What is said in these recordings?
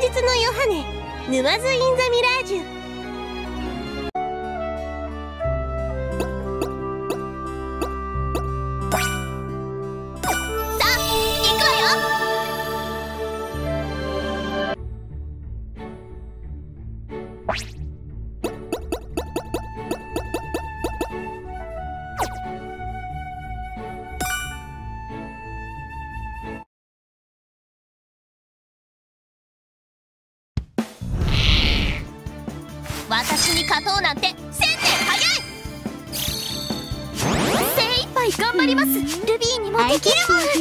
日のヨハネ沼津・イン・ザ・ミラージュ。に勝とうなんて千年早い精一杯頑張ります。ルビーにもできるもん。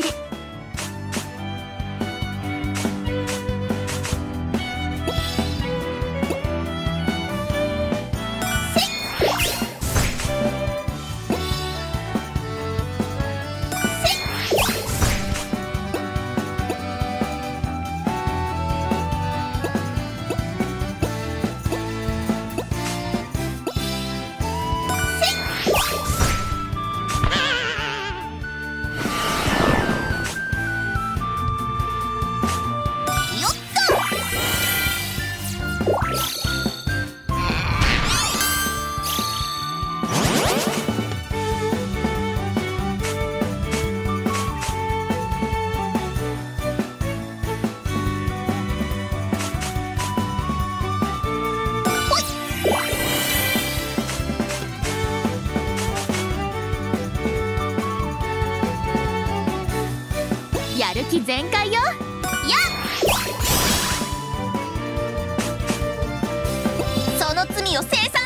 気全開よ。やっ！その罪を制裁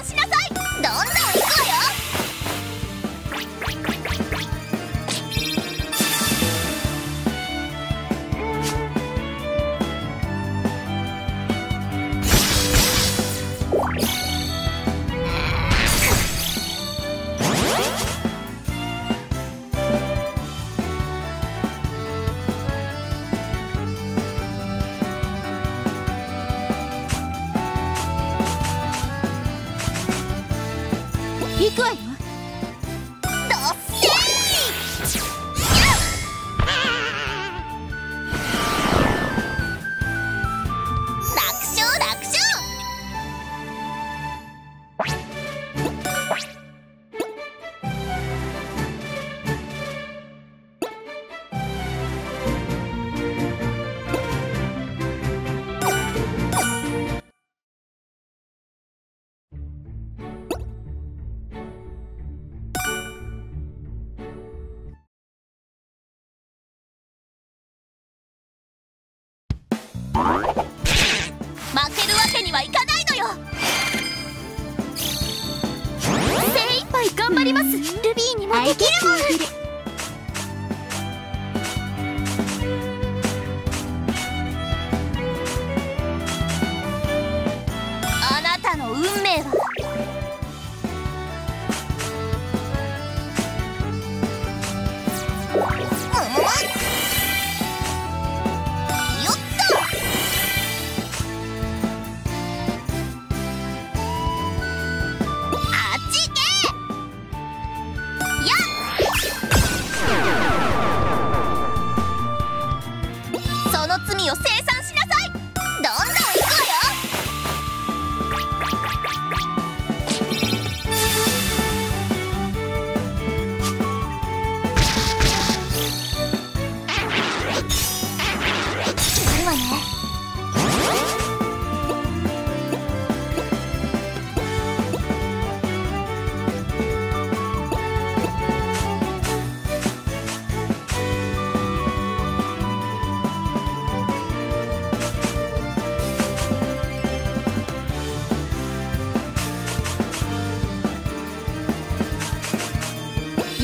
ります。ルビーにもできるもん。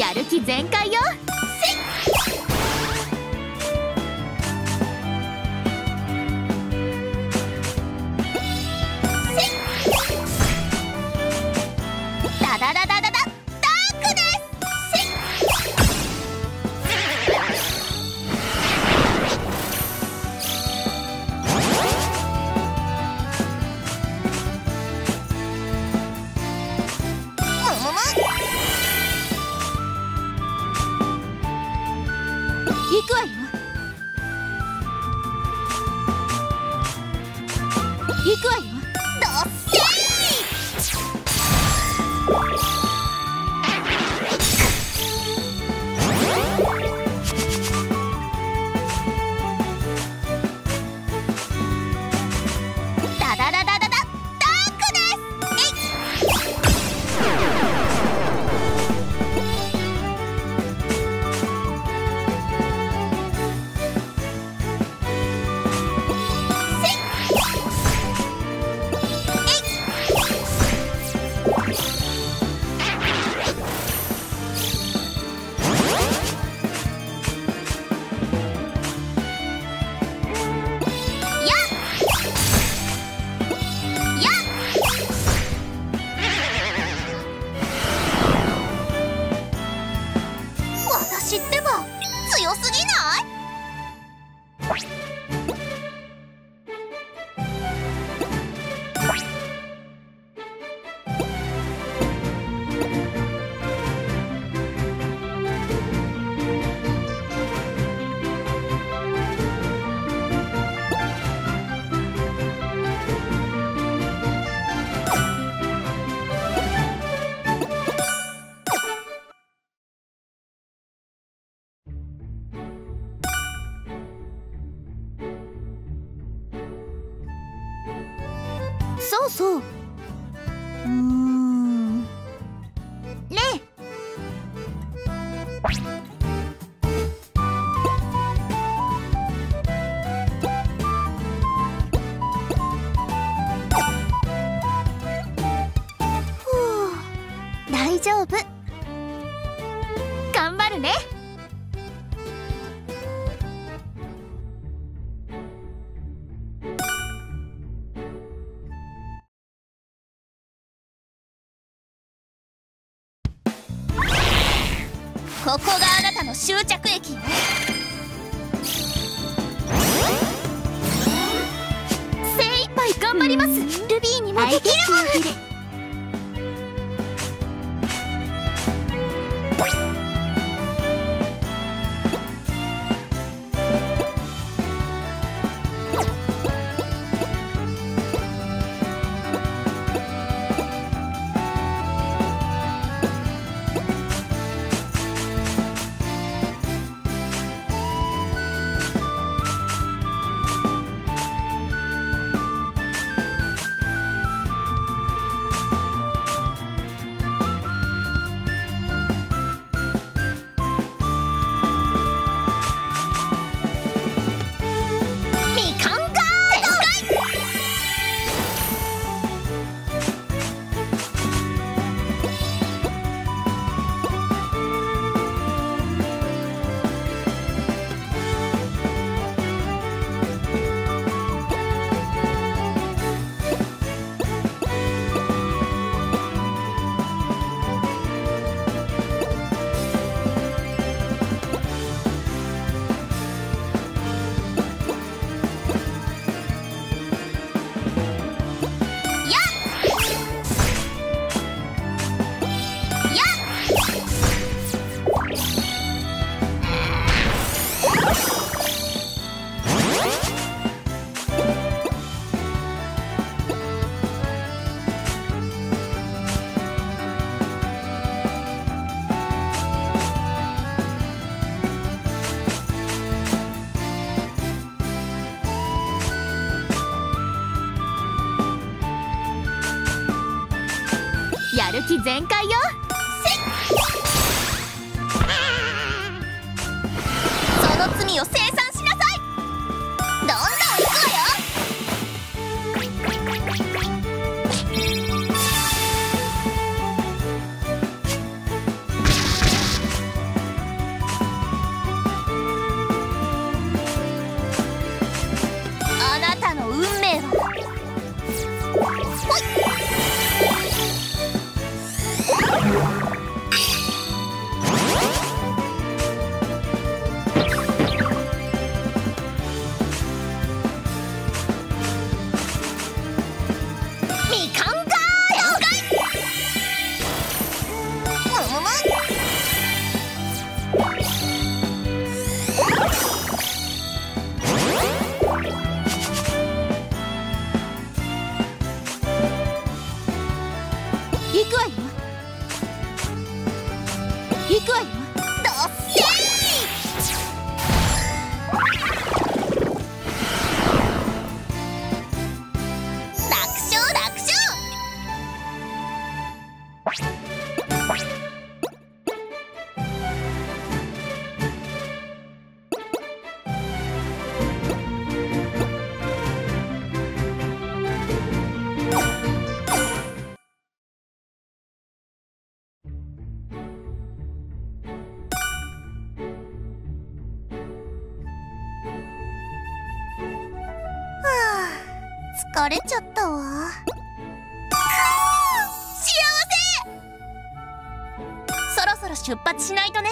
やる気全開よ行くわよ。そうそう。ここがあなたの終着駅よ精一杯頑張ります。ルビーにもできるもん気全開よ。疲れちゃったわ。幸せ。そろそろ出発しないとね。